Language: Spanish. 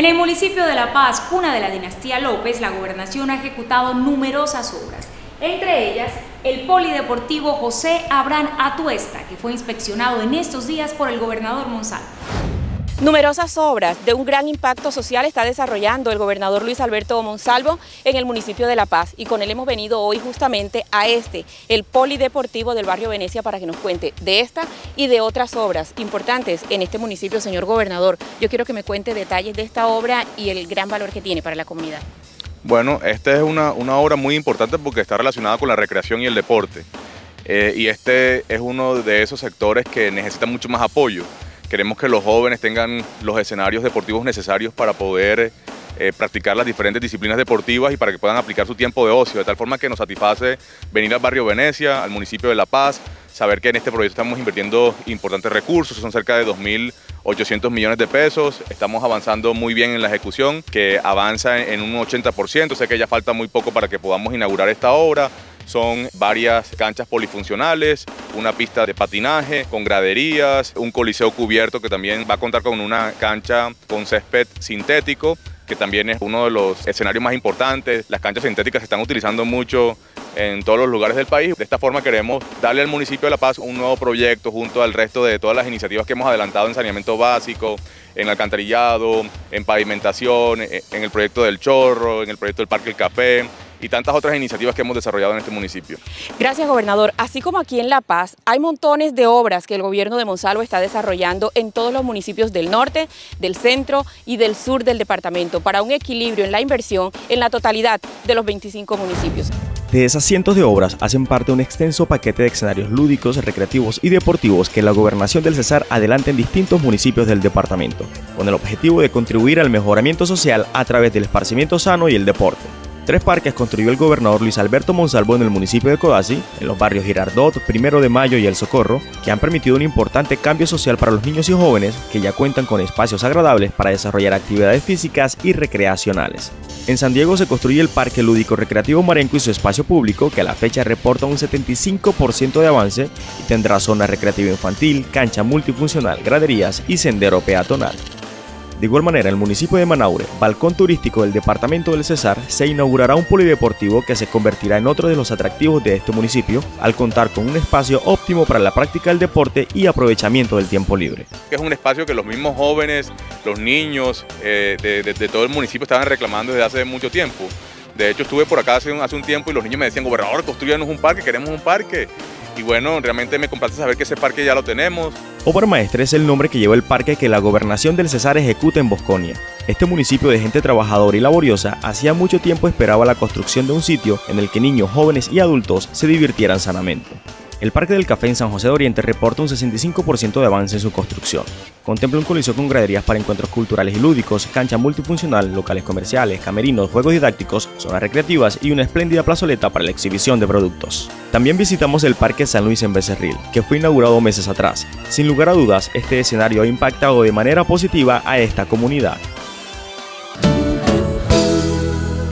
En el municipio de La Paz, cuna de la dinastía López, la gobernación ha ejecutado numerosas obras, entre ellas el polideportivo José Abrán Atuesta, que fue inspeccionado en estos días por el gobernador Monsalvo. Numerosas obras de un gran impacto social está desarrollando el gobernador Luis Alberto Monsalvo en el municipio de La Paz y con él hemos venido hoy justamente a este, el polideportivo del barrio Venecia para que nos cuente de esta y de otras obras importantes en este municipio, señor gobernador. Yo quiero que me cuente detalles de esta obra y el gran valor que tiene para la comunidad. Bueno, esta es una, obra muy importante porque está relacionada con la recreación y el deporte. Eh, y este es uno de esos sectores que necesita mucho más apoyo. Queremos que los jóvenes tengan los escenarios deportivos necesarios para poder eh, practicar las diferentes disciplinas deportivas y para que puedan aplicar su tiempo de ocio, de tal forma que nos satisface venir al barrio Venecia, al municipio de La Paz, saber que en este proyecto estamos invirtiendo importantes recursos, son cerca de 2.800 millones de pesos, estamos avanzando muy bien en la ejecución, que avanza en un 80%, sé que ya falta muy poco para que podamos inaugurar esta obra, son varias canchas polifuncionales, una pista de patinaje con graderías, un coliseo cubierto que también va a contar con una cancha con césped sintético que también es uno de los escenarios más importantes. Las canchas sintéticas se están utilizando mucho en todos los lugares del país. De esta forma queremos darle al municipio de La Paz un nuevo proyecto junto al resto de todas las iniciativas que hemos adelantado en saneamiento básico, en alcantarillado, en pavimentación, en el proyecto del Chorro, en el proyecto del Parque El Café y tantas otras iniciativas que hemos desarrollado en este municipio. Gracias, gobernador. Así como aquí en La Paz, hay montones de obras que el gobierno de Monsalvo está desarrollando en todos los municipios del norte, del centro y del sur del departamento para un equilibrio en la inversión en la totalidad de los 25 municipios. De esas cientos de obras hacen parte un extenso paquete de escenarios lúdicos, recreativos y deportivos que la gobernación del Cesar adelanta en distintos municipios del departamento, con el objetivo de contribuir al mejoramiento social a través del esparcimiento sano y el deporte. Tres parques construyó el gobernador Luis Alberto Monsalvo en el municipio de Codazzi, en los barrios Girardot, Primero de Mayo y El Socorro, que han permitido un importante cambio social para los niños y jóvenes que ya cuentan con espacios agradables para desarrollar actividades físicas y recreacionales. En San Diego se construye el Parque Lúdico Recreativo Marenco y su espacio público, que a la fecha reporta un 75% de avance y tendrá zona recreativa infantil, cancha multifuncional, graderías y sendero peatonal. De igual manera, el municipio de Manaure, balcón turístico del departamento del Cesar, se inaugurará un polideportivo que se convertirá en otro de los atractivos de este municipio, al contar con un espacio óptimo para la práctica del deporte y aprovechamiento del tiempo libre. Es un espacio que los mismos jóvenes, los niños eh, de, todo el municipio estaban reclamando desde hace mucho tiempo. De hecho, estuve por acá hace un, hace un tiempo y los niños me decían, gobernador, construyanos un parque, queremos un parque. Y bueno, realmente me complace saber que ese parque ya lo tenemos. Obra Maestra es el nombre que lleva el parque que la gobernación del Cesar ejecuta en Bosconia. Este municipio de gente trabajadora y laboriosa hacía mucho tiempo esperaba la construcción de un sitio en el que niños, jóvenes y adultos se divirtieran sanamente. El Parque del Café en San José de Oriente reporta un 65% de avance en su construcción. Contempla un coliseo con graderías para encuentros culturales y lúdicos, cancha multifuncional, locales comerciales, camerinos, juegos didácticos, zonas recreativas y una espléndida plazoleta para la exhibición de productos. También visitamos el Parque San Luis en Becerril, que fue inaugurado meses atrás. Sin lugar a dudas, este escenario ha impactado de manera positiva a esta comunidad.